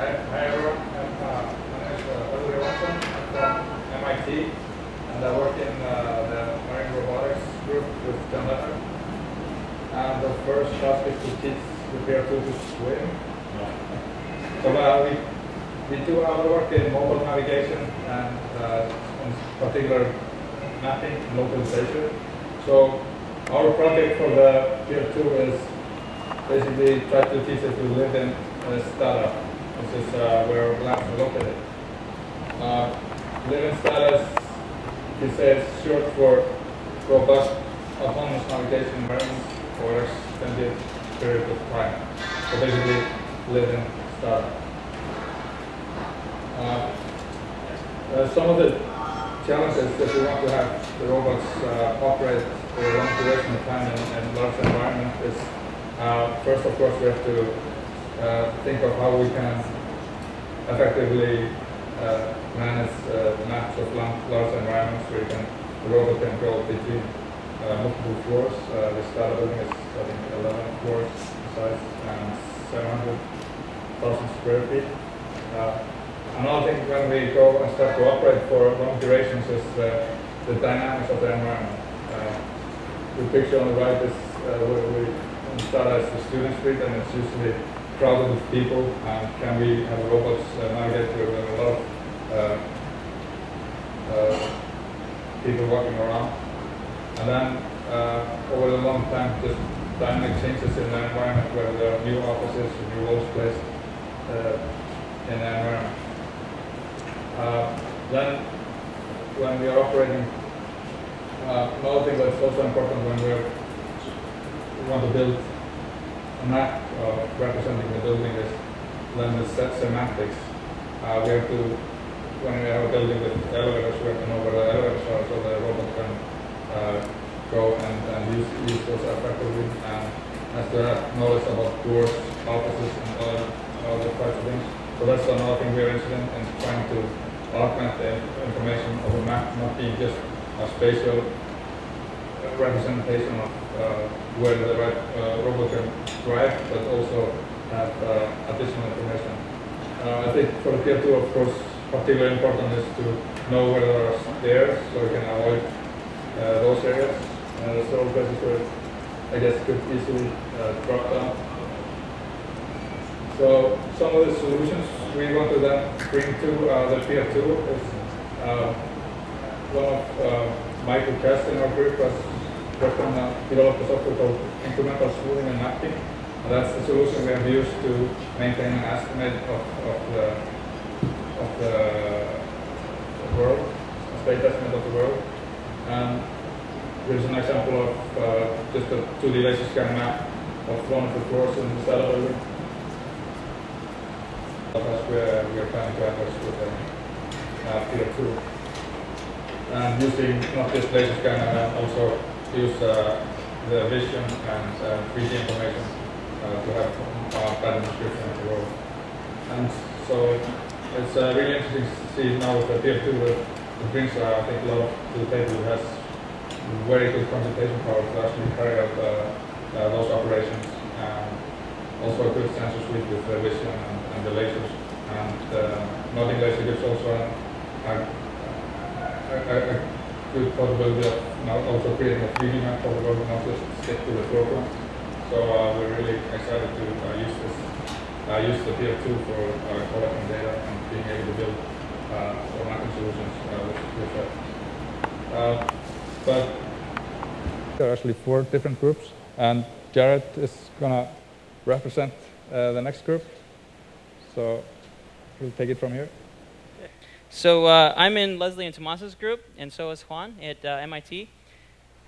Hi, everyone. I'm, uh, my name is uh, Watson. I'm from MIT, and I work in uh, the marine robotics group with John. And the first is to teach the PR2 to swim. So uh, we, we do our work in mobile navigation and uh, in particular mapping and localization. So our project for the PR2 is basically try to teach it to live in a startup this is uh, where are located. Uh, Living status, you say it's short for robust autonomous navigation environments for extended period of time. So basically, living startup. Uh, uh, some of the challenges that we want to have the robots uh, operate for a long duration of time in, in large environment is uh, first, of course, we have to think of how we can effectively uh, manage uh, maps of large environments where you can, robot go between uh, multiple floors. Uh, the Stata building is, I think, 11 floors size and 700,000 square feet. Uh, another thing when we go and start to operate for long durations is uh, the dynamics of the environment. the picture on the right is where we start as the student street and it's usually crowded with people? and can we have robots uh, navigate through a lot of uh, uh, people walking around? And then over a long time, just dynamic changes in the environment where there are new offices, new roles placed in the environment. then when we are operating, another thing that's also important when we're, want to build map uh, representing the building is then the semantics. Uh, we have to, when we have a building with elevators, we have to know where the elevators are so the robot can uh, go and, and use, use those effectively and has to have knowledge about doors, offices, and other, other types of things. So that's another thing we're interested in, in trying to augment the information of a map, not being just a spatial representation of uh, where the right uh, robot can drive, but also have uh, additional information. I think for the PR2, of course, particularly important is to know where there are stairs, so we can avoid those areas. Uh, several places where I guess could easily drop down. So some of the solutions we want to then bring to uh, the PR2 is uh, one of uh, Michael Kaess in our group has worked on uh, developed a software called incremental smoothing and mapping. And that's the solution we have used to maintain an estimate of, of the of the world, a state estimate of the world. And here's an example of uh, just a 2D laser scan map of one of the floors in the cell building. That's where we are planning to address with the uh, PR2. And using not just laser scan, and also use uh, the vision and uh, 3D information uh, to have uh, better description of the world. And so it's uh, really interesting to see now with the PR2 that it brings, uh, I think, a lot to the table. It has very good computation power to actually carry out uh, those operations. And also a good sensor suite with the vision and, and the lasers. And uh, nodding laser gives also a, a, a, a good possibility of now also creating a 3D map for the world, not just stick to the program. So uh, we're really excited to uh, use this, uh, use the PR2 for uh, collecting data and being able to build uh, mapping solutions uh, with, with that. but there are actually four different groups, and Jared is going to represent the next group. So we'll take it from here. So uh, I'm in Leslie and Tomas's group, and so is Juan at uh, MIT.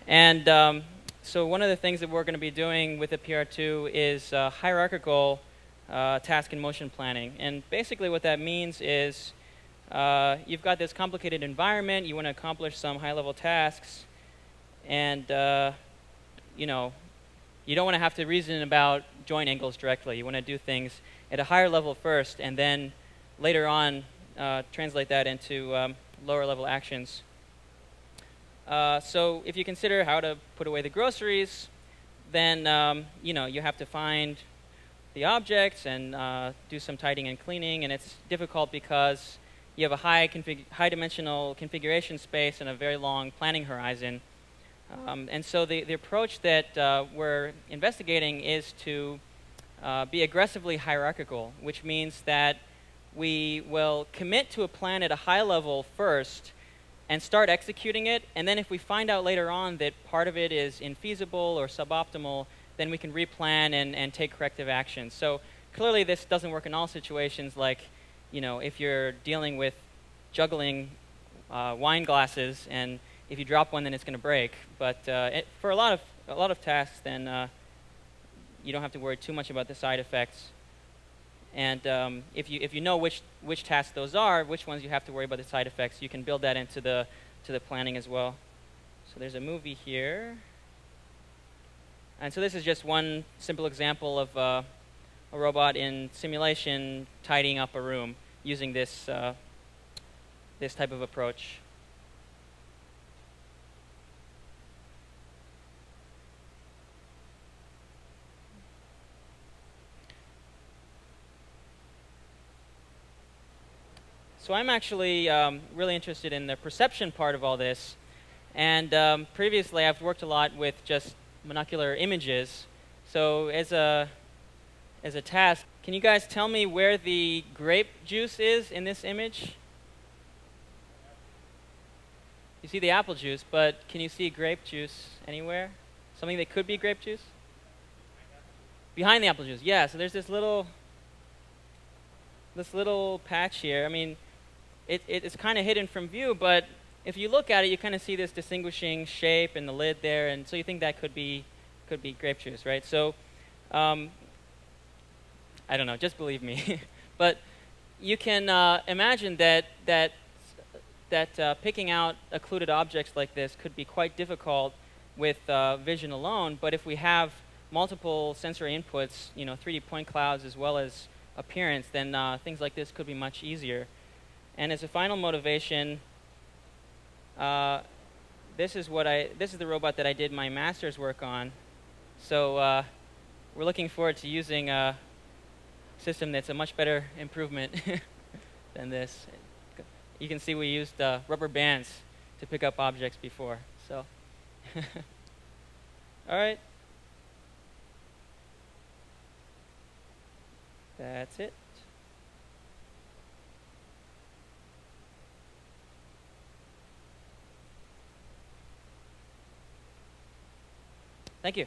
And um, so one of the things that we're going to be doing with the PR2 is uh, hierarchical uh, task and motion planning. And basically what that means is uh, you've got this complicated environment, you want to accomplish some high-level tasks, and uh, you know, you don't want to have to reason about joint angles directly. You want to do things at a higher level first, and then later on uh, translate that into um, lower level actions. Uh, so if you consider how to put away the groceries, then um, you know you have to find the objects and uh, do some tidying and cleaning. And it's difficult because you have a high, high dimensional configuration space and a very long planning horizon. Um, and so the, the approach that uh, we're investigating is to uh, be aggressively hierarchical, which means that we will commit to a plan at a high level first and start executing it. And then if we find out later on that part of it is infeasible or suboptimal, then we can replan and, and take corrective action. So clearly this doesn't work in all situations like, you know, if you're dealing with juggling uh, wine glasses and if you drop one then it's going to break. But uh, it, for a lot of, a lot of tasks then uh, you don't have to worry too much about the side effects. And um, if, you, if you know which, which tasks those are, which ones you have to worry about the side effects, you can build that into the, to the planning as well. So there's a movie here. And so this is just one simple example of uh, a robot in simulation tidying up a room using this, uh, this type of approach. So I'm actually um, really interested in the perception part of all this. And um, previously, I've worked a lot with just monocular images. So as a, as a task, can you guys tell me where the grape juice is in this image? You see the apple juice, but can you see grape juice anywhere? Something that could be grape juice? Behind the apple juice, yeah. So there's this little, this little patch here. I mean, it, it, it's kind of hidden from view, but if you look at it, you kind of see this distinguishing shape and the lid there, and so you think that could be could be grape juice, right? So, um, I don't know, just believe me. but you can uh, imagine that that that uh, picking out occluded objects like this could be quite difficult with uh, vision alone. But if we have multiple sensory inputs, you know, 3D point clouds as well as appearance, then uh, things like this could be much easier. And as a final motivation, uh, this is what I this is the robot that I did my master's work on. So uh, we're looking forward to using a system that's a much better improvement than this. You can see we used uh, rubber bands to pick up objects before. So, all right. That's it. Thank you.